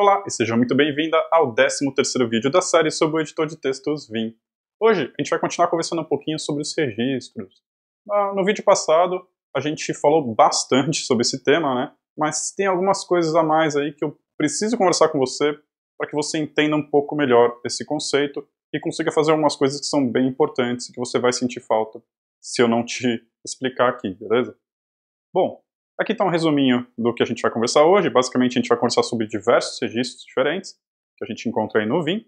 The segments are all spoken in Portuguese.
Olá e seja muito bem-vinda ao 13º vídeo da série sobre o editor de textos Vim. Hoje a gente vai continuar conversando um pouquinho sobre os registros. Ah, no vídeo passado a gente falou bastante sobre esse tema, né? Mas tem algumas coisas a mais aí que eu preciso conversar com você para que você entenda um pouco melhor esse conceito e consiga fazer algumas coisas que são bem importantes e que você vai sentir falta se eu não te explicar aqui, beleza? Bom, aqui está um resuminho do que a gente vai conversar hoje. Basicamente, a gente vai conversar sobre diversos registros diferentes que a gente encontra aí no Vim.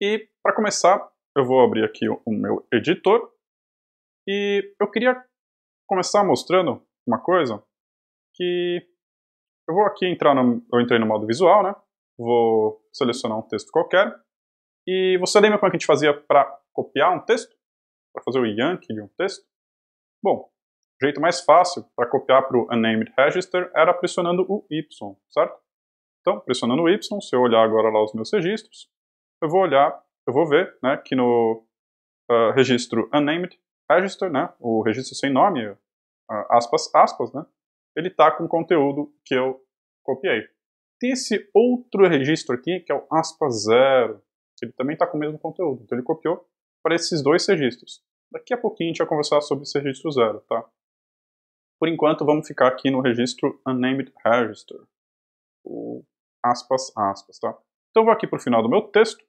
E, para começar, eu vou abrir aqui o, meu editor. E eu queria começar mostrando uma coisa que eu vou aqui entrar no, eu entrei no modo visual, né? Vou selecionar um texto qualquer. E você lembra como é que a gente fazia para copiar um texto? Para fazer o yank de um texto? Bom, o jeito mais fácil para copiar para o Unnamed Register era pressionando o Y, certo? Então, pressionando o Y, se eu olhar agora lá os meus registros, eu vou olhar, eu vou ver né, que no uh, registro Unnamed Register, né, o registro sem nome, uh, aspas, aspas, né, ele está com o conteúdo que eu copiei. Tem esse outro registro aqui, que é o aspas zero, que ele também está com o mesmo conteúdo. Então ele copiou para esses dois registros. Daqui a pouquinho a gente vai conversar sobre esse registro zero, tá? Por enquanto, vamos ficar aqui no registro Unnamed Register. O aspas, aspas, tá? Então eu vou aqui para o final do meu texto.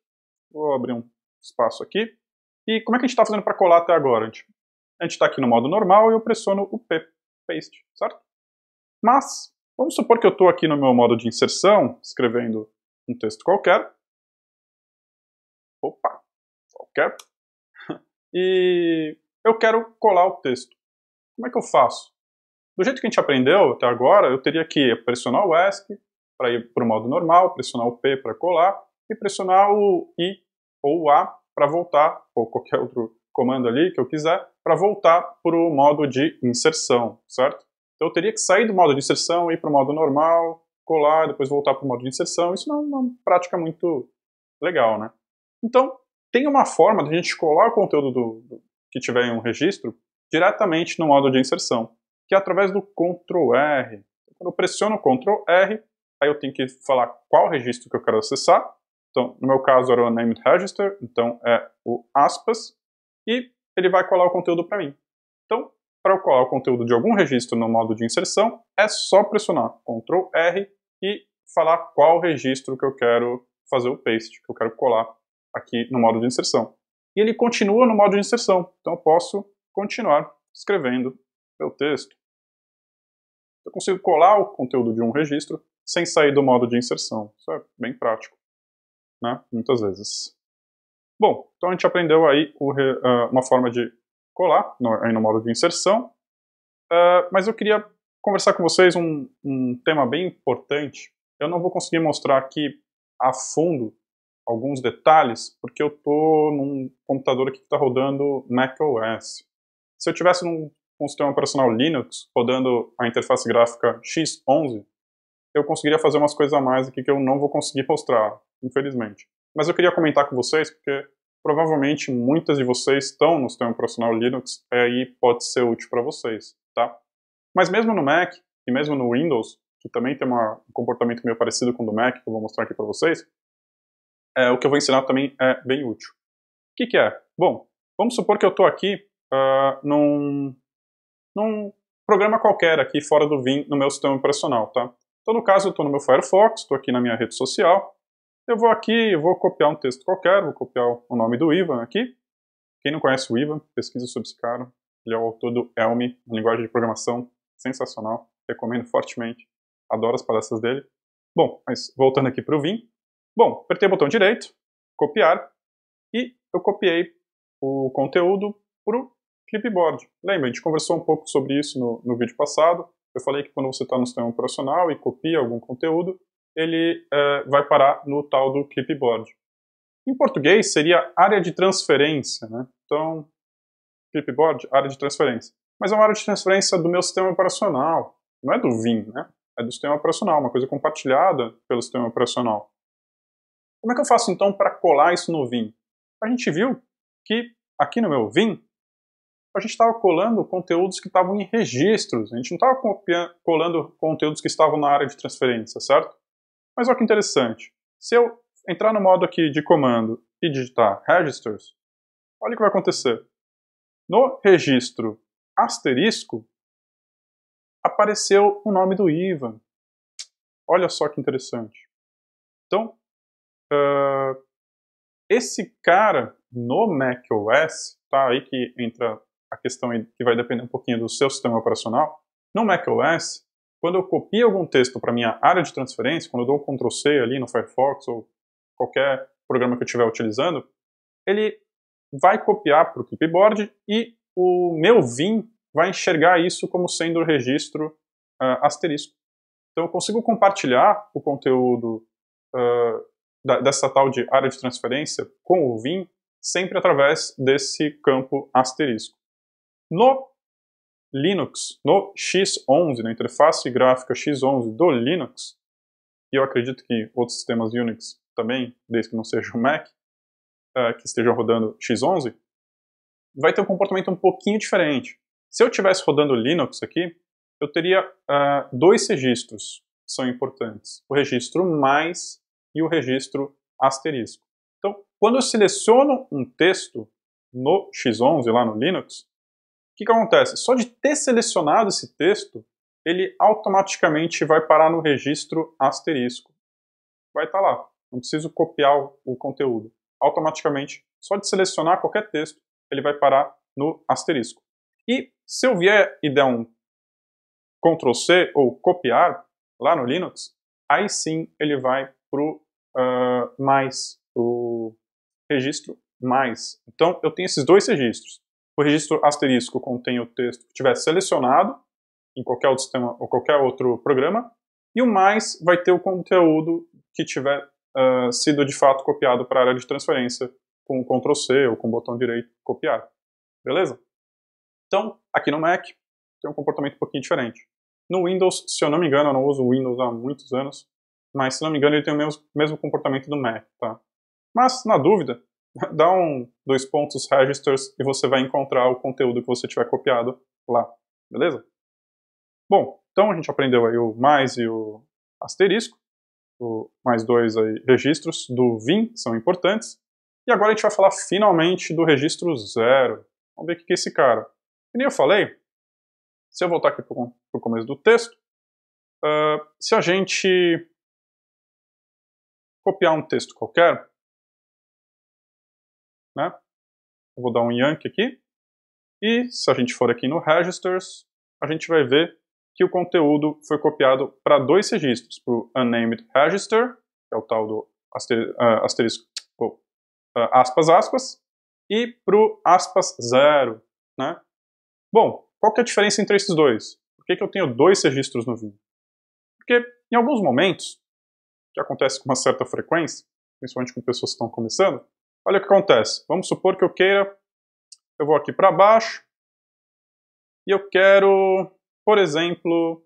Vou abrir um espaço aqui. E como é que a gente está fazendo para colar até agora? A gente está aqui no modo normal e eu pressiono o P, paste, certo? Mas, vamos supor que eu estou aqui no meu modo de inserção, escrevendo um texto qualquer. Opa, qualquer. E eu quero colar o texto. Como é que eu faço? Do jeito que a gente aprendeu até agora, eu teria que pressionar o ESC para ir para o modo normal, pressionar o P para colar e pressionar o I ou o A para voltar, ou qualquer outro comando ali que eu quiser, para voltar para o modo de inserção, certo? Então eu teria que sair do modo de inserção, ir para o modo normal, colar, depois voltar para o modo de inserção. Isso não é uma prática muito legal, né? Então, tem uma forma de a gente colar o conteúdo do, do, que tiver em um registro diretamente no modo de inserção, que é através do Ctrl R. Quando eu pressiono o Ctrl R, aí eu tenho que falar qual registro que eu quero acessar. Então, no meu caso era o named register, então é o aspas, e ele vai colar o conteúdo para mim. Então, para eu colar o conteúdo de algum registro no modo de inserção, é só pressionar Ctrl R e falar qual registro que eu quero fazer o paste, que eu quero colar aqui no modo de inserção. E ele continua no modo de inserção, então eu posso continuar escrevendo meu texto. Eu consigo colar o conteúdo de um registro sem sair do modo de inserção. Isso é bem prático, né? muitas vezes. Bom, então a gente aprendeu aí o, uh, uma forma de colar no, aí no modo de inserção, uh, mas eu queria conversar com vocês um, um tema bem importante. Eu não vou conseguir mostrar aqui a fundo alguns detalhes, porque eu estou num computador aqui que está rodando macOS. Se eu tivesse num, um sistema operacional Linux rodando a interface gráfica X11, eu conseguiria fazer umas coisas a mais aqui que eu não vou conseguir mostrar, infelizmente. Mas eu queria comentar com vocês, porque provavelmente muitas de vocês estão no sistema operacional Linux, e aí pode ser útil para vocês, tá? Mas mesmo no Mac, e mesmo no Windows, que também tem uma, um comportamento meio parecido com o do Mac, que eu vou mostrar aqui para vocês, é, o que eu vou ensinar também é bem útil. O que, que é? Bom, vamos supor que eu estou aqui uh, num, num programa qualquer aqui fora do Vim no meu sistema operacional, tá? Então, no caso, eu estou no meu Firefox, estou aqui na minha rede social, eu vou aqui, eu vou copiar um texto qualquer, vou copiar o nome do Ivan aqui. Quem não conhece o Ivan, pesquisa sobre esse cara. Ele é o autor do Elm, uma linguagem de programação sensacional, recomendo fortemente, adoro as palestras dele. Bom, mas voltando aqui para o Vim, Bom, apertei o botão direito, copiar, e eu copiei o conteúdo para o clipboard. Lembra, a gente conversou um pouco sobre isso no, no vídeo passado. Eu falei que quando você está no sistema operacional e copia algum conteúdo, ele é, vai parar no tal do clipboard. Em português seria área de transferência, né? Então, clipboard, área de transferência. Mas é uma área de transferência do meu sistema operacional, não é do Vim, né? É do sistema operacional, uma coisa compartilhada pelo sistema operacional. Como é que eu faço então para colar isso no Vim? A gente viu que aqui no meu Vim, a gente estava colando conteúdos que estavam em registros, a gente não estava colando conteúdos que estavam na área de transferência, certo? Mas olha que interessante. Se eu entrar no modo aqui de comando e digitar registers, olha o que vai acontecer. No registro asterisco, apareceu o nome do Ivan. Olha só que interessante. Então, uh, esse cara no macOS, tá? Aí que entra a questão que vai depender um pouquinho do seu sistema operacional. No macOS, quando eu copio algum texto para minha área de transferência, quando eu dou um Ctrl C ali no Firefox ou qualquer programa que eu estiver utilizando, ele vai copiar para o clipboard e o meu Vim vai enxergar isso como sendo o registro uh, asterisco. Então eu consigo compartilhar o conteúdo uh, da, dessa tal de área de transferência com o Vim sempre através desse campo asterisco. No Linux, no X11, na interface gráfica X11 do Linux, e eu acredito que outros sistemas Unix também, desde que não seja o Mac, uh, que estejam rodando X11, vai ter um comportamento um pouquinho diferente. Se eu estivesse rodando Linux aqui, eu teria uh, dois registros que são importantes. O registro mais e o registro asterisco. Então, quando eu seleciono um texto no X11, lá no Linux, que, que acontece? Só de ter selecionado esse texto, ele automaticamente vai parar no registro asterisco. Vai estar tá lá. Não preciso copiar o conteúdo. Automaticamente, só de selecionar qualquer texto, ele vai parar no asterisco. E se eu vier e der um Ctrl C ou copiar lá no Linux, aí sim ele vai para o uh, mais, o registro mais. Então eu tenho esses dois registros. O registro asterisco contém o texto que tiver selecionado em qualquer outro sistema ou qualquer outro programa, e o mais vai ter o conteúdo que tiver uh, sido de fato copiado para a área de transferência com o Ctrl C ou com o botão direito copiar. Beleza? Então, aqui no Mac tem um comportamento um pouquinho diferente. No Windows, se eu não me engano, eu não uso Windows há muitos anos, mas se não me engano ele tem o mesmo, mesmo comportamento do Mac, tá? Mas, na dúvida, dá um dois pontos registers e você vai encontrar o conteúdo que você tiver copiado lá, beleza? Bom, então a gente aprendeu aí o mais e o asterisco, o mais dois aí, registros do Vim são importantes. E agora a gente vai falar finalmente do registro zero. Vamos ver o que é esse cara. E nem eu falei, se eu voltar aqui para o começo do texto, uh, se a gente copiar um texto qualquer, né? Vou dar um yank aqui, e se a gente for aqui no registers, a gente vai ver que o conteúdo foi copiado para dois registros, para o unnamed register, que é o tal do aster, uh, asterisco, uh, aspas, aspas, e para o aspas zero, né? Bom, qual que é a diferença entre esses dois? Por que, que eu tenho dois registros no Vim? Porque em alguns momentos, que acontece com uma certa frequência, principalmente com pessoas que estão começando, olha o que acontece. Vamos supor que eu queira, eu vou aqui para baixo, e eu quero por exemplo,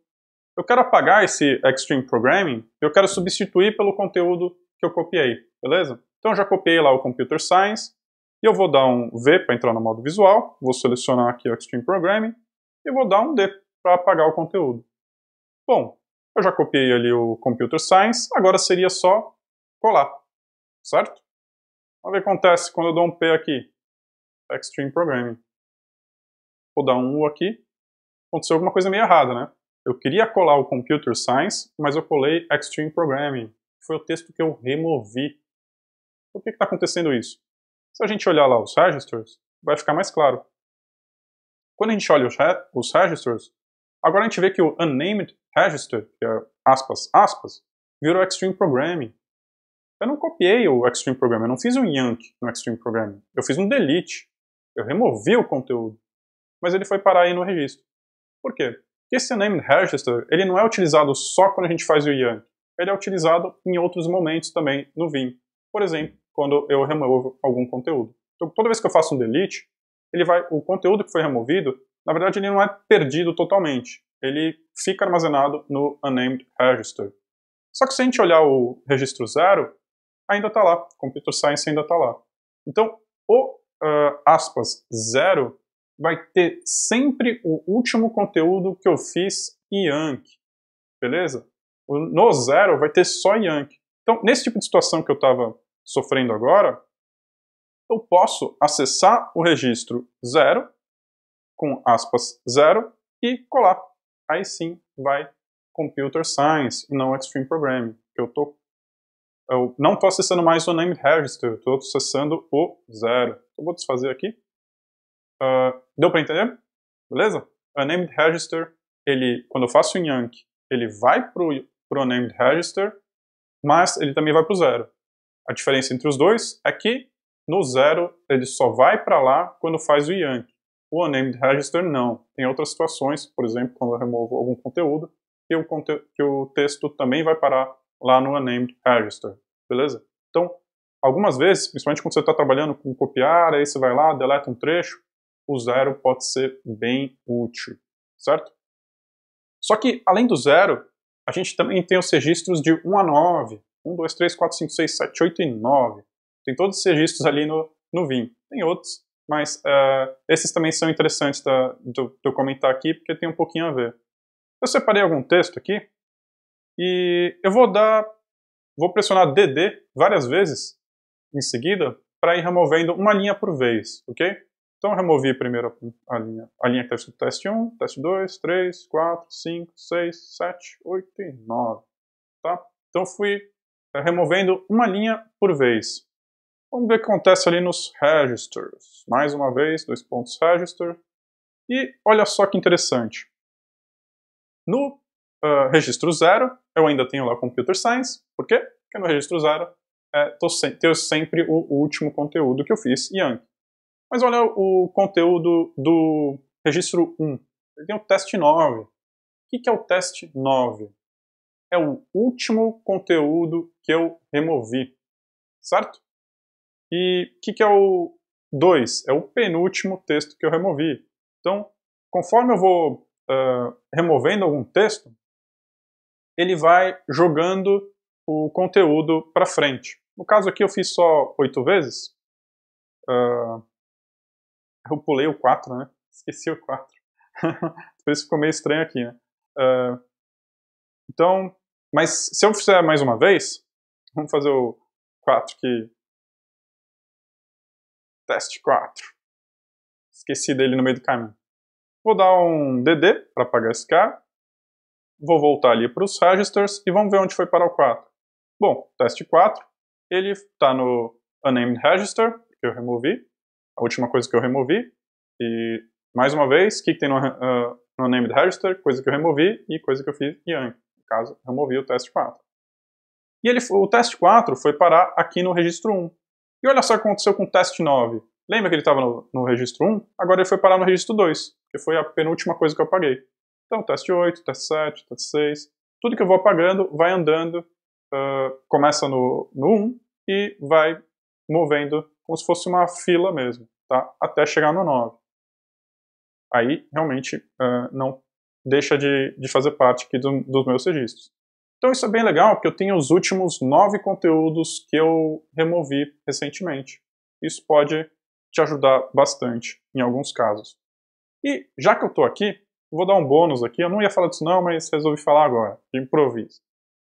eu quero apagar esse Extreme Programming, eu quero substituir pelo conteúdo que eu copiei, beleza? Então eu já copiei lá o Computer Science, e eu vou dar um V para entrar no modo visual, vou selecionar aqui o Extreme Programming, e vou dar um D para apagar o conteúdo. Bom, eu já copiei ali o Computer Science, agora seria só colar, certo? Ver o que acontece quando eu dou um P aqui, Extreme Programming. Vou dar um U aqui, aconteceu alguma coisa meio errada, né? Eu queria colar o Computer Science, mas eu colei Extreme Programming. Foi o texto que eu removi. Por que está acontecendo isso? Se a gente olhar lá os registers, vai ficar mais claro. Quando a gente olha os registers, agora a gente vê que o unnamed register, que é aspas, aspas, virou Extreme Programming. Eu não copiei o Extreme Programming, eu não fiz um yank no Extreme Programming. Eu fiz um delete. Eu removi o conteúdo. Mas ele foi parar aí no registro. Por quê? Porque esse named register ele não é utilizado só quando a gente faz o yank. Ele é utilizado em outros momentos também no Vim. Por exemplo, quando eu removo algum conteúdo. Então, toda vez que eu faço um delete, ele vai, o conteúdo que foi removido, na verdade, ele não é perdido totalmente. Ele fica armazenado no unnamed register. Só que se a gente olhar o registro zero, ainda está lá. Computer Science ainda está lá. Então, o uh, aspas zero vai ter sempre o último conteúdo que eu fiz em Yank, beleza? no zero vai ter só Yankee. Então, nesse tipo de situação que eu estava sofrendo agora, eu posso acessar o registro zero, com aspas zero, e colar. Aí sim vai Computer Science e não Extreme Programming. Eu, tô, eu não estou acessando mais o Named Register, estou acessando o zero. Eu vou desfazer aqui. Uh, deu para entender? Beleza? O Named Register, ele, quando eu faço o Yankee, ele vai para o Named Register, mas ele também vai para o zero. A diferença entre os dois é que no zero ele só vai para lá quando faz o Yankee. O Unnamed Register não. Tem outras situações, por exemplo, quando eu removo algum conteúdo, que o, conte que o texto também vai parar lá no Unnamed Register. Beleza? Então, algumas vezes, principalmente quando você está trabalhando com copiar, aí você vai lá, deleta um trecho, o zero pode ser bem útil, certo? Só que, além do zero, a gente também tem os registros de 1 a 9. 1, 2, 3, 4, 5, 6, 7, 8 e 9. Tem todos os registros ali no, no Vim. Tem outros, mas uh, esses também são interessantes de eu comentar aqui, porque tem um pouquinho a ver. Eu separei algum texto aqui, e eu vou dar, vou pressionar DD várias vezes em seguida, para ir removendo uma linha por vez, ok? Então eu removi primeiro a linha, a linha que está escrito teste 1, teste 2, 3, 4, 5, 6, 7, 8 e 9. Tá? Então fui eh, removendo uma linha por vez. Vamos ver o que acontece ali nos registers. Mais uma vez, dois pontos register. E olha só que interessante. No uh, registro 0, eu ainda tenho lá Computer Science. Por quê? Porque no registro 0 é, tenho sempre o último conteúdo que eu fiz, Yankee. Mas olha o conteúdo do registro 1. Ele tem o teste 9. O que é o teste 9? É o último conteúdo que eu removi, certo? E o que é o 2? É o penúltimo texto que eu removi. Então, conforme eu vou uh, removendo algum texto, ele vai jogando o conteúdo para frente. No caso aqui eu fiz só oito vezes. Uh, eu pulei o 4, né? Esqueci o 4. Por isso ficou meio estranho aqui, né? Uh, então, mas se eu fizer mais uma vez, vamos fazer o 4 que... Teste 4. Esqueci dele no meio do caminho. Vou dar um DD para apagar esse cara. Vou voltar ali para os registers e vamos ver onde foi parar o 4. Bom, teste 4, ele está no unnamed register, que eu removi, a última coisa que eu removi. E, mais uma vez, o que, que tem no, uh, no named register? Coisa que eu removi e coisa que eu fiz Yang. No caso, removi o teste 4. E ele, o teste 4 foi parar aqui no registro 1. E olha só o que aconteceu com o teste 9. Lembra que ele estava no, no, registro 1? Agora ele foi parar no registro 2, que foi a penúltima coisa que eu apaguei. Então, teste 8, teste 7, teste 6. Tudo que eu vou apagando vai andando, uh, começa no, no 1 e vai movendo como se fosse uma fila mesmo, tá? até chegar no 9. Aí, realmente, uh, não deixa de, de fazer parte aqui do, dos meus registros. Então isso é bem legal, porque eu tenho os últimos nove conteúdos que eu removi recentemente. Isso pode te ajudar bastante em alguns casos. E já que eu estou aqui, vou dar um bônus aqui. Eu não ia falar disso não, mas resolvi falar agora, de improviso.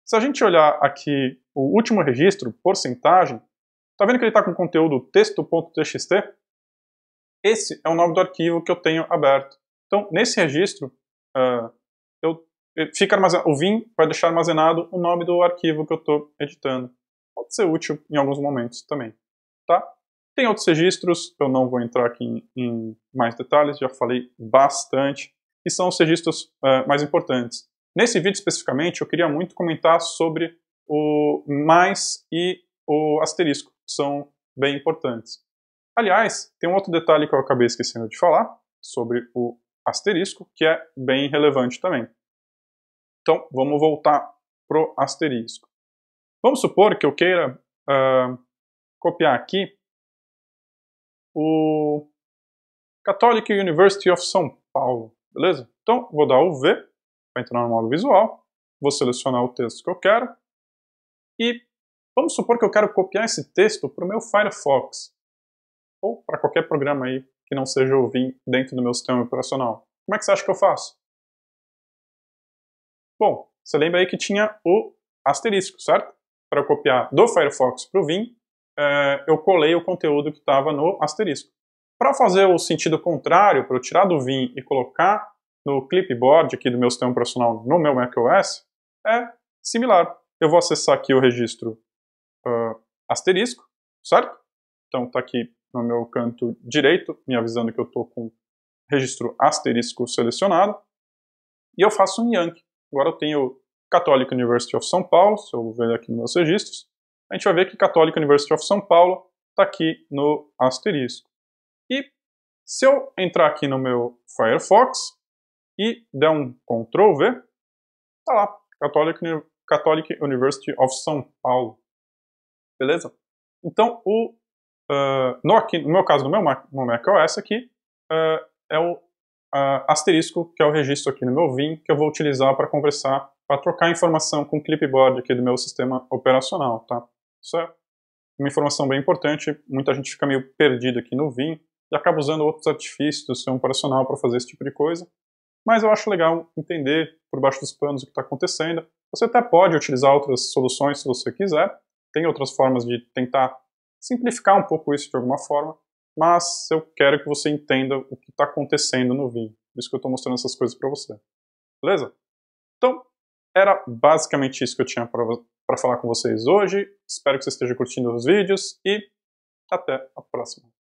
Se a gente olhar aqui o último registro, porcentagem, Tá vendo que ele está com conteúdo texto.txt? Esse é o nome do arquivo que eu tenho aberto. Então, nesse registro, uh, eu, fica o Vim vai deixar armazenado o nome do arquivo que eu estou editando. Pode ser útil em alguns momentos também. Tá? Tem outros registros, eu não vou entrar aqui em, em mais detalhes, já falei bastante, e são os registros uh, mais importantes. Nesse vídeo especificamente, eu queria muito comentar sobre o mais e o asterisco são bem importantes. Aliás, tem um outro detalhe que eu acabei esquecendo de falar sobre o asterisco, que é bem relevante também. Então, vamos voltar pro asterisco. Vamos supor que eu queira uh, copiar aqui o Catholic University of São Paulo, beleza? Então, vou dar o V para entrar no modo visual, vou selecionar o texto que eu quero e Vamos supor que eu quero copiar esse texto para o meu Firefox, ou para qualquer programa aí que não seja o Vim dentro do meu sistema operacional. Como é que você acha que eu faço? Bom, você lembra aí que tinha o asterisco, certo? Para copiar do Firefox para o Vim, é, eu colei o conteúdo que estava no asterisco. Para fazer o sentido contrário, para eu tirar do Vim e colocar no clipboard aqui do meu sistema operacional no meu macOS, é similar. Eu vou acessar aqui o registro uh, asterisco, certo? Então está aqui no meu canto direito, me avisando que eu estou com registro asterisco selecionado. E eu faço um Yankee. Agora eu tenho Catholic University of São Paulo, se eu ver aqui nos meus registros, a gente vai ver que Catholic University of São Paulo está aqui no asterisco. E se eu entrar aqui no meu Firefox e der um Ctrl V, está lá, Catholic, Catholic University of São Paulo. Beleza? Então, o, uh, no, aqui, no meu caso, no meu Mac, no macOS aqui, uh, é o uh, asterisco, que é o registro aqui no meu Vim, que eu vou utilizar para conversar, para trocar informação com o clipboard aqui do meu sistema operacional, tá? Isso é uma informação bem importante, muita gente fica meio perdido aqui no Vim e acaba usando outros artifícios do sistema operacional para fazer esse tipo de coisa. Mas eu acho legal entender por baixo dos panos o que está acontecendo. Você até pode utilizar outras soluções se você quiser. Tem outras formas de tentar simplificar um pouco isso de alguma forma mas eu quero que você entenda o que está acontecendo no Vim. Por isso que eu estou mostrando essas coisas para você. Beleza? Então, era basicamente isso que eu tinha para falar com vocês hoje. Espero que você esteja curtindo os vídeos e até a próxima.